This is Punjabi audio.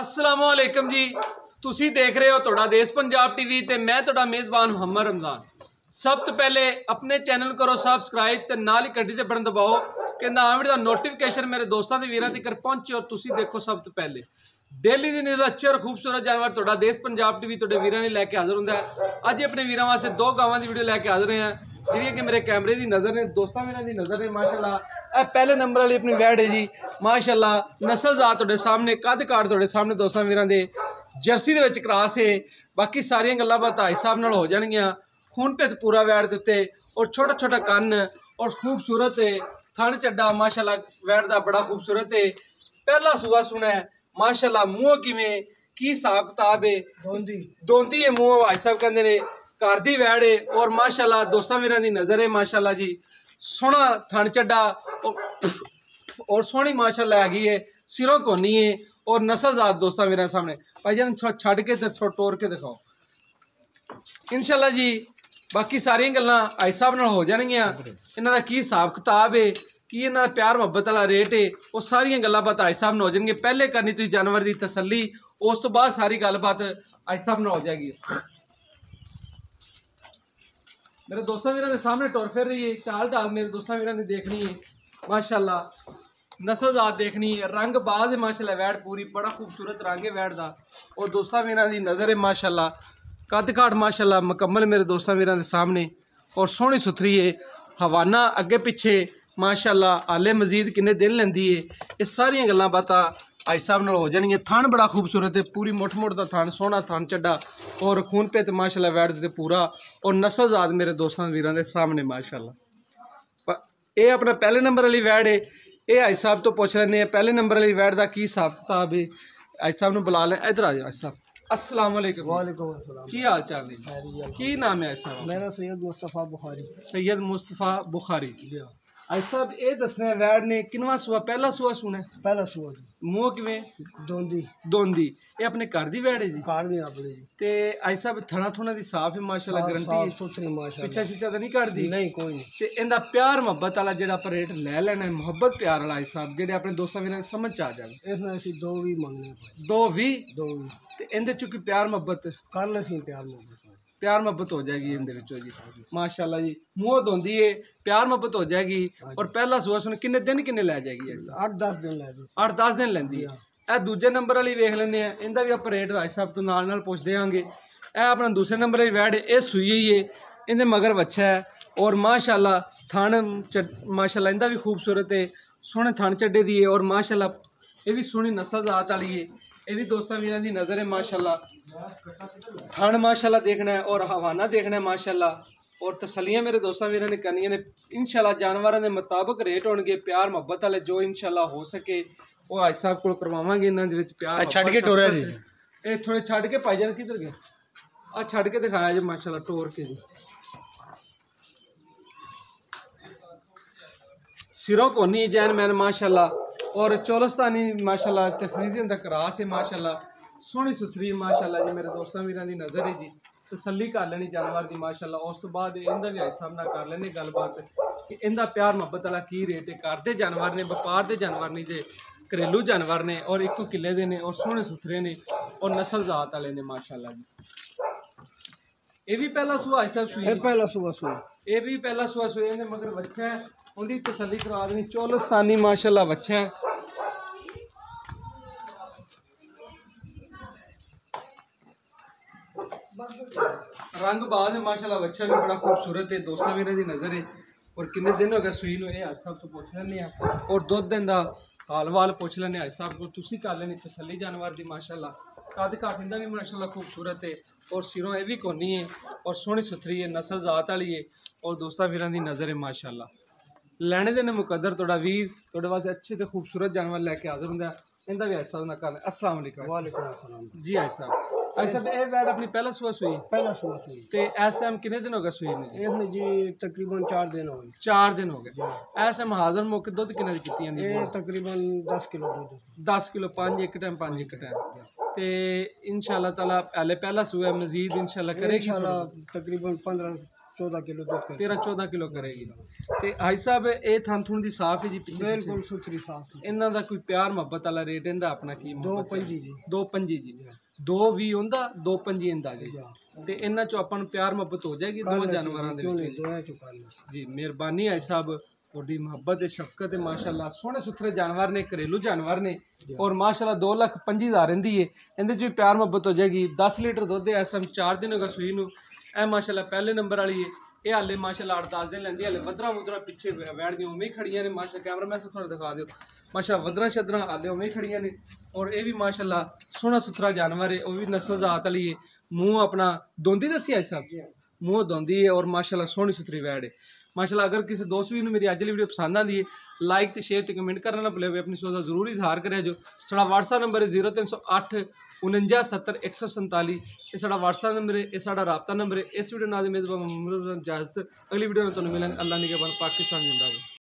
ਅਸਲਾਮੁ ਅਲੈਕਮ ਜੀ। ਤੁਸੀਂ ਦੇਖ ਰਹੇ ਹੋ ਤੁਹਾਡਾ ਦੇਸ਼ ਪੰਜਾਬ ਟੀਵੀ ਤੇ ਮੈਂ ਤੁਹਾਡਾ ਮੇਜ਼ਬਾਨ ਮੁਹੰਮਦ ਰਮਜ਼ਾਨ। ਸਭ ਤੋਂ ਪਹਿਲੇ ਆਪਣੇ ਚੈਨਲ ਨੂੰ ਕਰੋ ਸਬਸਕ੍ਰਾਈਬ ਤੇ ਨਾਲ ਹੀ ਘੰਟੀ ਤੇ ਬਟਨ ਦਬਾਓ। ਕਿ ਨਾ ਵੀਡੀਓ ਦਾ ਨੋਟੀਫਿਕੇਸ਼ਨ ਮੇਰੇ ਦੋਸਤਾਂ ਦੇ ਵੀਰਾਂ ਤੱਕ ਪਹੁੰਚੇ ਔਰ ਤੁਸੀਂ ਦੇਖੋ ਸਭ ਤੋਂ ਪਹਿਲੇ। ਡੇਲੀ ਦੀ ਨਿਊਜ਼ ਅੱਛੇ ਔਰ ਖੂਬਸੂਰਤ ਜਾਨਵਰ ਤੁਹਾਡਾ ਦੇਸ਼ ਪੰਜਾਬ ਟੀਵੀ ਤੁਹਾਡੇ ਵੀਰਾਂ ਲਈ ਲੈ ਕੇ ਹਾਜ਼ਰ ਹੁੰਦਾ ਹੈ। ਅੱਜ ਆਪਣੇ ਵੀਰਾਂ ਵਾਸਤੇ ਦੋ ਗਾਵਾਂ ਦੀ ਵੀਡੀਓ ਲੈ ਕੇ ਹਾਜ਼ਰ ਹਾਂ। ਜਿਹੜੀਆਂ ਕਿ ਮੇਰੇ ਕੈਮਰੇ ਦੀ ਨਜ਼ਰ ਨੇ, ਦੋਸਤਾਂ ਵੀਰਾਂ ਦੀ ਨਜ਼ਰ ਨੇ, ਮਾਸ਼ਾਅੱਲਾ। ਇਹ ਪਹਿਲੇ ਨੰਬਰ ਵਾਲੀ ਆਪਣੀ ਵੈੜ ਹੈ ਜੀ। ਮਾਸ਼ਾਅੱਲਾ ਨਸਲਜ਼ਾਤ ਤੁਹਾਡੇ ਸਾਹਮਣੇ ਕੱਦ ਕਾਠ ਤੁਹਾਡੇ ਸਾਹਮਣੇ ਦੋਸਤਾਂ ਵੀਰਾਂ ਦੇ ਜਰਸੀ ਦੇ ਵਿੱਚ ਕਰਾਸ ਹੈ। ਬਾਕੀ ਸਾਰੀਆਂ ਗੱਲਾਂ ਬਾਤਾਂ ਹਿਸਾਬ ਨਾਲ ਹੋ ਜਾਣਗੀਆਂ। ਖੂਨ ਪਿੱਤ ਪੂਰਾ ਵੈੜ ਦੇ ਉੱਤੇ ਔਰ ਛੋਟਾ ਛੋਟਾ ਕੰਨ ਔਰ ਖੂਬਸੂਰਤ ਹੈ। ਥਣ ਚੱਡਾ ਮਾਸ਼ਾਅੱਲਾ ਵੈੜ ਦਾ ਬੜਾ ਖੂਬਸੂਰਤ ਹੈ। ਪਹਿਲਾ ਸੂਆ ਸੁਣਾ ਮਾਸ਼ਾਅੱਲਾ ਮੂੰਹ ਕਿਵੇਂ ਕੀ ਹਿਸਾਬ ਕਿਤਾਬ ਹੈ? ਦੋਂਦੀ। ਦੋਂਦੀ ਹੈ ਮੂੰਹ ਭਾਈ ਸਾਹਿਬ ਕਹਿੰਦੇ ਨੇ ਘਰ ਦੀ ਵੈੜ ਹੈ। ਔਰ ਮਾਸ਼ਾਅੱਲਾ ਦੋਸਤਾਂ ਵੀਰਾਂ ਦੀ ਨਜ਼ਰ ਹੈ ਮਾਸ਼ਾਅੱਲਾ ਜੀ। ਸੋਹਣਾ ਥਣ ਚੱਡਾ ਔਰ- ਔਰ ਸੋਹਣੀ ਮਾਸ਼ਾਅੱਲਾ ਹੈਗੀ ਹੈ ਸਿਰੋਂ ਕੋਨੀ ਹੈ ਔਰ ਨਸਲਜ਼ਾਤ ਦੋਸਤਾਂ ਮੇਰੇ ਸਾਹਮਣੇ। ਭਾਈ ਜਾਨ ਥੋੜ੍ਹਾ ਛੱਡ ਕੇ ਤੇ ਥੋੜਾ ਤੋੜ ਕੇ ਦਿਖਾਓ। ਇਨਸ਼ਾਅੱਲਾ ਜੀ, ਬਾਕੀ ਸਾਰੀਆਂ ਗੱਲਾਂ ਆਈ ਸਾਹਿਬ ਨਾਲ ਹੋ ਜਾਣਗੀਆਂ। ਇਹਨਾਂ ਦਾ ਕੀ ਹਿਸਾਬ ਕਿਤਾਬ ਹੈ ਕੀ ਇਹਨਾਂ ਦਾ ਪਿਆਰ ਮੁਹੱਬਤ ਵਾਲਾ ਰੇਟ ਹੈ ਉਹ ਸਾਰੀਆਂ ਗੱਲਾਂ ਬਾਤ ਆਈ ਸਾਹਿਬ ਨਾਲ ਹੋ ਜਾਣਗੀਆਂ। ਪਹਿਲੇ ਕਰਨੀ ਤੁਸੀਂ ਜਾਨਵਰ ਦੀ ਤਸੱਲੀ, ਉਸ ਤੋਂ ਬਾਅਦ ਸਾਰੀ ਗੱਲਬਾਤ ਆਈ ਸਾਹਿਬ ਨਾਲ ਹੋ ਜਾਏਗੀ। ਮੇਰੇ ਦੋਸਤਾਂ ਵੀਰਾਂ ਦੇ ਸਾਹਮਣੇ ਟੁਰ ਫਿਰ ਰਹੀ ਹੈ ਚਾਲ ਢਾਲ ਮੇਰੇ ਦੋਸਤਾਂ ਵੀਰਾਂ ਦੀ ਦੇਖਣੀ ਹੈ ਮਾਸ਼ਾਅੱਲਾ ਨਸਲਜ਼ਾਤ ਦੇਖਣੀ ਹੈ ਰੰਗ ਬਾਜ਼ ਹੈ ਮਾਸ਼ਾਅੱਲਾ ਵੈੜ ਪੂਰੀ ਬੜਾ ਖੂਬਸੂਰਤ ਰੰਗ ਹੈ ਵੈੜ ਦਾ ਉਹ ਦੋਸਤਾਂ ਵੀਰਾਂ ਦੀ ਨਜ਼ਰ ਹੈ ਮਾਸ਼ਾਅੱਲਾ ਕੱਦ ਕਾਠ ਮਾਸ਼ਾਅੱਲਾ ਮੁਕੰਮਲ ਮੇਰੇ ਦੋਸਤਾਂ ਵੀਰਾਂ ਦੇ ਸਾਹਮਣੇ ਔਰ ਸੋਹਣੀ ਸੁਥਰੀ ਹੈ ਹਵਾਨਾ ਅੱਗੇ ਪਿੱਛੇ ਮਾਸ਼ਾਅੱਲਾ ਆਲੇ ਮਜ਼ੀਦ ਕਿੰਨੇ ਦਿਨ ਲੈਂਦੀ ਹੈ ਇਹ ਸਾਰੀਆਂ ਗੱਲਾਂ ਬਾਤਾਂ ਅੱਜ ਸਾਹਿਬ ਨਾਲ ਹੋ ਜਾਣਗੇ ਥਾਨ ਬੜਾ ਖੂਬਸੂਰਤ ਹੈ ਪੂਰੀ ਮੋਟਮੋਟ ਦਾ ਥਾਨ ਸੋਹਣਾ ਥਾਨ ਚੱਡਾ ਔਰ ਖੂਨ ਪੇ ਤੇ ਮਾਸ਼ਾਅੱਲਾ ਵੈਡ ਤੇ ਪੂਰਾ ਔਰ ਨਸਲਜ਼ਾਦ ਮੇਰੇ ਦੋਸਤਾਂ ਵੀਰਾਂ ਦੇ ਸਾਹਮਣੇ ਮਾਸ਼ਾਅੱਲਾ। ਇਹ ਆਪਣਾ ਪਹਿਲੇ ਨੰਬਰ ਵਾਲੀ ਵੈਡ ਹੈ ਇਹ ਅੱਜ ਸਾਹਿਬ ਤੋਂ ਪੁੱਛ ਲੈਂਦੇ ਆ ਪਹਿਲੇ ਨੰਬਰ ਵਾਲੀ ਵੈਡ ਦਾ ਕੀ ਹਿਸਾਬ ਕਿਤਾਬ ਹੈ ਅੱਜ ਸਾਹਿਬ ਨੂੰ ਬੁਲਾ ਲੈ। ਇਧਰ ਆ ਜਾ ਅੱਜ ਸਾਹਿਬ। ਅਸਲਾਮ ਵਾਲੇਕਮ ਵਾਲੇਕਮ ਅਸਲਾਮ। ਕੀ ਹਾਲ ਚਾਲ ਨੇ? ਕੀ ਨਾਮ ਹੈ ਅੱਜ ਮੇਰਾ ਸੈਦ ਮੁਸਤਫਾ ਬੁਖਾਰੀ। ਸੈਦ ਮੁਸਤਫਾ ਬੁਖਾਰੀ। ਜੀ ਅੱਜ ਸਾਹਿਬ ਇਹ ਦੱਸਣਾ ਵੈੜ ਨੇ ਕਿੰਨਵਾ ਸੂਆ ਪਹਿਲਾ ਸੂਆ ਸੁਣਾ ਪਹਿਲਾ ਸੂਆ ਮੂੰਹ ਕਿਵੇਂ? ਦੋਂਦੀ। ਦੋਂਦੀ। ਇਹ ਆਪਣੇ ਘਰ ਦੀ ਵੈੜ ਜੀ? ਘਰ ਦੀ ਆਪਣੇ ਜੀ। ਤੇ ਅੱਜ ਸਾਹਿਬ ਥਣਾ ਥੁਣਾ ਦੀ ਸਾਫ਼ ਹੈ ਮਾਸ਼ਾਅੱਲਾ ਗਰੰਟੀ ਹੈ ਸੁਥਰੀ ਮਾਸ਼ਾਅੱਲਾ। ਪਿੱਛਾ ਛਿੱਚਾ ਤਾਂ ਨਹੀਂ ਕਰਦੀ ਨਹੀਂ ਕੋਈ ਨਹੀਂ। ਤੇ ਇਹਦਾ ਪਿਆਰ ਮੁਹੱਬਤ ਵਾਲਾ ਜਿਹੜਾ ਆਪਾਂ ਰੇਟ ਲੈ ਲੈਣਾ ਮੁਹੱਬਤ ਪਿਆਰ ਵਾਲਾ ਅੱਜ ਸਾਹਿਬ ਜਿਹੜੇ ਆਪਣੇ ਦੋਸਤਾਂ ਵੀਰਾਂ ਸਮਝ ਚ ਆ ਜਾਵੇ। ਇਹਨਾਂ ਅਸੀਂ ਦੋ ਵੀ ਮੰਗਨੇ ਦੋ ਵੀ? ਦੋ ਤੇ ਇਹਦੇ ਚੁੱਕੀ ਪਿਆਰ ਮੁਹੱਬਤ? ਕਰ ਲੈ ਸੀ ਪਿਆਰ ਮੁਹੱਬਤ। ਪਿਆਰ ਮੁਹੱਬਤ ਹੋ ਜਾਏਗੀ ਇਹਦੇ ਵਿੱਚੋਂ ਜੀ। ਮਾਸ਼ਾਅੱਲਾ ਜੀ ਮੋਹਤ ਹੁੰਦੀ ਏ ਪਿਆਰ ਮੁਹੱਬਤ ਹੋ ਜਾਏਗੀ ਔਰ ਪਹਿਲਾ ਸੂਆ ਸੁਣ ਕਿੰਨੇ ਦਿਨ ਕਿੰਨੇ ਲੈ ਜਾਏਗੀ ਇਸ 8-10 ਦਿਨ ਲੈ ਜੀ 8-10 ਦਿਨ ਲੈਂਦੀ ਹੈ। ਇਹ ਦੂਜੇ ਨੰਬਰ ਵਾਲੀ ਵੇਖ ਲੈਂਦੇ ਆ ਇਹਦਾ ਵੀ ਆਪਾਂ ਰੇਟ ਰਾਜ ਸਾਹਿਬ ਤੋਂ ਨਾਲ ਨਾਲ ਪੁੱਛਦੇ ਦੇਾਂਗੇ ਇਹ ਆਪਣਾ ਦੂਸਰੇ ਨੰਬਰ ਵਾਲੀ ਵੈੜ ਇਹ ਸੂਈ ਹੀ ਏ ਇਹਦੇ ਮਗਰ ਵੱਛਾ ਹੈ ਔਰ ਮਾਸ਼ਾਅੱਲਾ ਥਣ ਮਾਸ਼ਾਅੱਲਾ ਇਹਦਾ ਵੀ ਖੂਬਸੂਰਤ ਏ ਸੋਹਣੇ ਥਣ ਛੱਡੇ ਦੀ ਏ ਔਰ ਮਾਸ਼ਾਅੱਲਾ ਇਹ ਵੀ ਸੋਹਣੀ ਨਸਲ ਜ਼ਾਤ ਵਾਲੀ ਏ। ਇਹ ਵੀ ਦੋਸਤਾਂ ਵੀਰਾਂ ਦੀ ਨਜ਼ਰ ਹੈ ਮਾਸ਼ਾਅੱਲਾ। ਥਣ ਮਾਸ਼ਾਅੱਲਾ ਦੇਖਣਾ ਹੈ ਔਰ ਹਵਾਨਾ ਦੇਖਣਾ ਹੈ ਮਾਸ਼ਾਅੱਲਾ। ਔਰ ਤਸੱਲੀਆਂ ਮੇਰੇ ਦੋਸਤਾਂ ਵੀਰਾਂ ਨੇ ਕਰਨੀਆਂ ਨੇ। ਇਨਸ਼ਾਅੱਲਾ ਜਾਨਵਰਾਂ ਦੇ ਮੁਤਾਬਕ ਰੇਟ ਹੋਣਗੇ ਪਿਆਰ ਮੁਹੱਬਤ ਵਾਲੇ ਜੋ ਇਨਸ਼ਾਅੱਲਾ ਹੋ ਸਕੇ ਉਹ ਆਜ ਸਾਹਿਬ ਕੋਲ ਕਰਵਾਵਾਂਗੇ ਇਹਨਾਂ ਦੇ ਵਿੱਚ ਪਿਆਰ ਛੱਡ ਕੇ ਟੋਰਿਆ ਜੀ। ਇਹ ਥੋੜੇ ਛੱਡ ਕੇ ਭਾਈ ਜਾਨ ਕਿੱਧਰ ਗਏ? ਆ ਛੱਡ ਕੇ ਦਿਖਾਇਆ ਜੀ ਮਾਸ਼ਾਅੱਲਾ ਟੋਰ ਕੇ ਜੀ। ਸਿਰੋਂ ਕੋਨੀ ਜੈਨ ਮੈਨ ਮਾਸ਼ਾਅੱਲਾ। ਔਰ ਚੋਲਸਤਾਨੀ ਮਾਸ਼ਾਅੱਲਾ ਤੇ ਫਰੀਜ਼ੀਅਨ ਦਾ ਕਰਾਸ ਹੈ ਮਾਸ਼ਾਅੱਲਾ। ਸੋਹਣੀ ਸੁਥਰੀ ਮਾਸ਼ਾਅੱਲਾ ਜੀ ਮੇਰੇ ਦੋਸਤਾਂ ਵੀਰਾਂ ਦੀ ਨਜ਼ਰ ਹੈ ਜੀ। ਤਸੱਲੀ ਕਰ ਲੈਣੀ ਜਾਨਵਰ ਦੀ ਮਾਸ਼ਾਅੱਲਾ। ਉਸ ਤੋਂ ਬਾਅਦ ਇਹਦਾ ਵੀ ਹਿਸਾਬ ਨਾਲ ਕਰ ਲੈਣੇ ਗੱਲਬਾਤ ਕਿ ਇਹਦਾ ਪਿਆਰ ਮੁਹੱਬਤ ਵਾਲਾ ਕੀ ਰੇਟ ਹੈ? ਘਰ ਦੇ ਜਾਨਵਰ ਨੇ ਵਪਾਰ ਦੇ ਜਾਨਵਰ ਨਹੀਂ ਦੇ ਘਰੇਲੂ ਜਾਨਵਰ ਨੇ ਔਰ ਇੱਕ ਕਿੱਲੇ ਦੇ ਨੇ ਔਰ ਸੋਹਣੇ ਸੁਥਰੇ ਨੇ ਔਰ ਨਸਲ ਜ਼ਾਤ ਵਾਲੇ ਨੇ ਮਾਸ਼ਾਅੱਲਾ ਜੀ। ਇਹ ਵੀ ਪਹਿਲਾ ਸੁਆ ਸਾਹਿਬ ਸੁਈ ਇਹ ਪਹਿਲਾ ਸੁਆ ਸੁਈ। ਇਹ ਵੀ ਪਹਿਲਾ ਸੁਆ ਸੁਈ ਇਹਨੇ ਮਗਰ ਬੱਚਾ ਉਹਦੀ ਤਸੱਲੀ ਕਰਾ ਦੇਣੀ। ਚੋਲਸਤਾਨੀ ਮਾਸ਼ਾਅੱਲਾ ਬੱਚਾ ਹੈ ਰੰਗ ਬਾਜ਼ ਹੈ ਮਾਸ਼ਾਅੱਲਾ ਬੱਚਾ ਵੀ ਬੜਾ ਖੂਬਸੂਰਤ ਹੈ ਦੋਸਤਾਂ ਵੀਰਾਂ ਦੀ ਨਜ਼ਰ ਹੈ ਔਰ ਕਿੰਨੇ ਦਿਨ ਹੋ ਗਏ ਸੂਈ ਨੂੰ ਇਹ ਅੱਜ ਸਾਹਿਬ ਤੋਂ ਪੁੱਛ ਲੈਂਦੇ ਆ ਔਰ ਦੁੱਧ ਦਿਨ ਦਾ ਹਾਲ ਵਾਲ ਪੁੱਛ ਲੈਂਦੇ ਅੱਜ ਸਾਹਿਬ ਕੋਲ ਤੁਸੀਂ ਕਰ ਲੈਣੀ ਤਸੱਲੀ ਜਾਨਵਰ ਦੀ ਮਾਸ਼ਾਅੱਲਾ ਕੱਦ ਕਾਠ ਦਾ ਵੀ ਮਾਸ਼ਾਅੱਲਾ ਖੂਬਸੂਰਤ ਹੈ ਔਰ ਸਿਰੋਂ ਇਹ ਵੀ ਕੋਨੀ ਹੈ ਔਰ ਸੋਹਣੀ ਸੁਥਰੀ ਹੈ ਨਸਲ ਜ਼ਾਤ ਵਾਲੀ ਹੈ ਔਰ ਦੋਸਤਾਂ ਵੀਰਾਂ ਦੀ ਨਜ਼ਰ ਹੈ ਮਾਸ਼ਾਅੱਲਾ ਲੈਣੇ ਦੇ ਨੇ ਮੁਕੱਦਰ ਤੁਹਾਡਾ ਵੀਰ ਤੁਹਾਡੇ ਵਾਸਤੇ ਅੱਛੇ ਤੇ ਖੂਬਸੂਰਤ ਜਾਨਵਰ ਲੈ ਕੇ ਹਾਜ਼ਰ ਹੁੰਦਾ ਹੈ। ਇਹਦਾ ਵੀ ਐਸਾ ਨਾ ਕਰਨਾ ਅਸਲਾਮ ਵਾਲੇਕੁਮ वालेकुम अस्सलाम ਜੀ ਆਈ ਸਾਹਿਬ ਭਾਈ ਸਾਹਿਬ ਇਹ ਵੈੜ ਆਪਣੀ ਪਹਿਲਾ ਸੂਆ ਸੂਈ? ਪਹਿਲਾ ਸੂਆ ਸੂਈ। ਤੇ ਇਸ ਟਾਈਮ ਕਿੰਨੇ ਦਿਨ ਹੋ ਗਏ ਸੂਈ ਨੂੰ ਜੀ? ਇਹਨੇ ਜੀ ਤਕਰੀਬਨ 4 ਦਿਨ ਹੋਏ 4 ਦਿਨ ਹੋ ਗਏ। ਇਸ ਟਾਈਮ ਹਾਜ਼ਰ ਮੁੱਕ ਦੁੱਧ ਕਿੰਨਾ ਦੀ ਕੀਤੀ ਜਾਂਦੀ ਇਹ ਤਕਰੀਬਨ 10 ਕਿਲੋ ਦੁੱਧ। 10 ਕਿਲੋ 5 ਇੱਕ ਟਾਈਮ 5 ਇੱਕ ਟਾਈਮ। ਤੇ ਇਨਸ਼ਾਅੱਲਾ ਤਾਲਾ ਪਹਿਲੇ ਪਹਿਲਾ ਸੂਆ ਮਜ਼ੀਦ ਇਨਸ਼ਾਅੱਲਾ ਕਰੇਗੀ ਤਕਰੀਬਨ 15 14 ਕਿਲੋ ਦੁੱਧ 13 14 ਕਿਲੋ ਕਰੇਗੀ। ਤੇ ਹਾਈ ਸਾਹਿਬ ਇਹ ਥਣ ਦੀ ਸਾਫ਼ ਹੈ ਜੀ ਪਿੱਛੇ ਬਿਲਕੁਲ ਸੁਥਰੀ ਸਾਫ਼ ਇਹਨਾਂ ਦਾ ਕੋਈ ਪਿਆਰ ਮੁਹੱਬਤ ਵਾਲਾ ਰੇਟ ਇਹਦਾ ਆਪਣਾ ਕੀ ਮੁਹੱਬਤ 2.5 ਜੀ। 2.5 ਜੀ। ਦੋ ਵੀ ਹੁੰਦਾ ਦੋ ਪੰਜੀ ਹੁੰਦਾ ਜੀ। ਤੇ ਇਹਨਾਂ ਚੋਂ ਆਪਾਂ ਨੂੰ ਪਿਆਰ ਮੁਹੱਬਤ ਹੋ ਜਾਏਗੀ ਦੋ ਜਾਨਵਰਾਂ ਦੇ ਵਿੱਚ ਜੀ। ਮਿਹਰਬਾਨੀ ਹੈ ਸਾਹਿਬ ਤੁਹਾਡੀ ਮੁਹੱਬਤ ਤੇ ਸ਼ਫਕਤ ਹੈ ਮਾਸ਼ਾਅੱਲਾ ਸੋਹਣੇ ਸੁਥਰੇ ਜਾਨਵਰ ਨੇ ਘਰੇਲੂ ਜਾਨਵਰ ਨੇ ਔਰ ਮਾਸ਼ਾਅੱਲਾ 2 ਲੱਖ 2,50,000 ਰਹਿੰਦੀ ਏ। ਇਹਦੇ ਚ ਵੀ ਪਿਆਰ ਮੁਹੱਬਤ ਹੋ ਜਾਏਗੀ। 10 ਲੀਟਰ ਦੁੱਧ ਐ ਸਮ 4 ਦਿਨ ਹੋ ਗਏ ਨੂੰ ਇਹ ਮਾਸ਼ਾਅੱਲਾ ਪਹਿਲੇ ਨੰਬਰ ਵਾਲੀ ਏ। ਇਹ ਹਾਲੇ ਮਾਸ਼ਾਅੱਲਾ 8-10 ਦਿਨ ਲੈਂਦੀ ਹਾਲੇ ਵਧਰਾ ਮੁਦਰਾ ਪਿੱਛੇ ਵੈੜ ਉਵੇਂ ਖੜੀਆਂ ਨੇ। ਮਾਸ਼ਾ ਕੈਮਰਾਮੈਨ ਤੁਹਾਨੂੰ ਦਿਖਾ ਦਿਓ। ਮਾਸ਼ਾ ਵਦਰਾ ਸ਼ਦਰਾਂ ਹਾਲੇ ਉਵੇਂ ਹੀ ਖੜੀਆਂ ਨੇ। ਔਰ ਇਹ ਵੀ ਮਾਸ਼ਾਅੱਲਾ, ਸੋਹਣਾ ਸੁਥਰਾ ਜਾਨਵਰ ਹੈ ਉਹ ਵੀ ਨਸਲ ਜ਼ਾਤ ਵਾਲੀ ਹੈ ਮੂੰਹ ਆਪਣਾ ਦੋਂਦੀ ਦੱਸੀ ਅੱਜ ਸਾਹਿਬ ਮੂੰਹ ਦੋਂਦੀ ਹੈ ਔਰ ਮਾਸ਼ਾਅੱਲਾ ਸੋਹਣੀ ਸੁਥਰੀ ਵੈੜ ਹੈ ਮਾਸ਼ਾਅੱਲਾ, ਅਗਰ ਕਿਸੇ ਦੋਸਤ ਵੀ ਨੂੰ ਮੇਰੀ ਅੱਜ ਵਾਲੀ ਵੀਡੀਓ ਪਸੰਦ ਆਂਦੀ ਹੈ ਲਾਈਕ ਤੇ ਸ਼ੇਅਰ ਤੇ ਕਮੈਂਟ ਕਰਨਾ ਨਾ ਭੁੱਲਿਓ ਆਪਣੀ ਸੋਚ ਦਾ ਜ਼ਰੂਰ ਇਜ਼ਹਾਰ ਕਰਿਆ ਜੋ। ਸਾਡਾ WhatsApp ਨੰਬਰ ਹੈ 0308 4970 147 ਇਹ ਸਾਡਾ WhatsApp ਨੰਬਰ ਹੈ ਇਹ ਸਾਡਾ ਰਾਬਤਾ ਨੰਬਰ ਹੈ ਇਸ ਵੀਡੀਓ ਨਾਲ ਦੀ ਮੇਜ਼ਬਾਨ ਮੁਹੰਮਦ ਇਜਾਜ਼ਤ ਅਗਲੀ ਵੀਡੀਓ ਨਾਲ ਤੁਹਾਨੂੰ ਮਿਲਾਂਗੇ। ਅੱਲਾਹ ਨਿਗਹਿਬਾਨ ਪਾਕਿਸਤਾਨ ਜਿੰਦਾਬਾਦ।